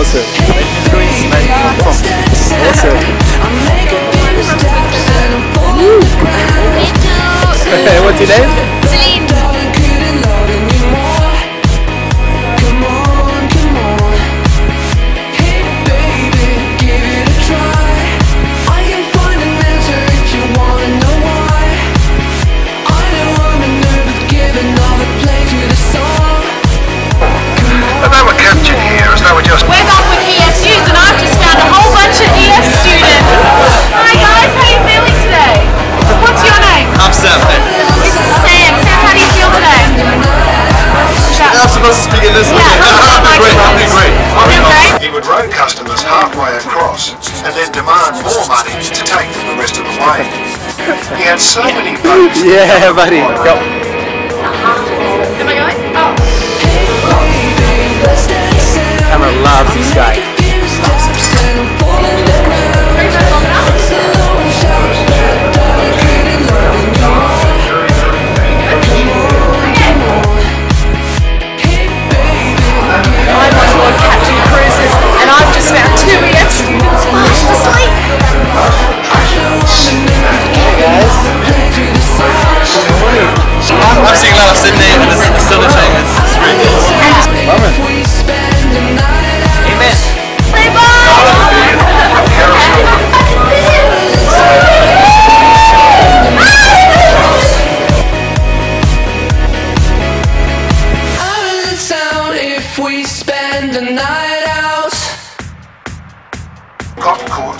Awesome. Where? Awesome. Woo. what name? I'm supposed to speak in this. Yeah, That'd great. That'd be great. Feel great? He would road customers halfway across and then demand more money to take them the rest of the way. He had so many boats Yeah, buddy. Go. Am I going? Oh. Camera loves this guy.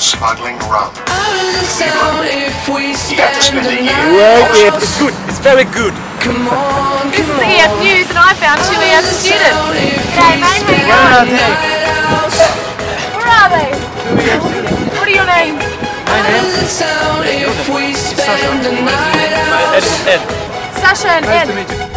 Smuggling rum. out of town. If we He had to spend spend a year night, Work it. It's good. It's very good. come on, This is EF News and I found two EF students. Hey mate, where you Well going? Where are they? What are your names? My name town. If we spend the night out. Ed. Ed. Sasha and Nice to Ed. meet you.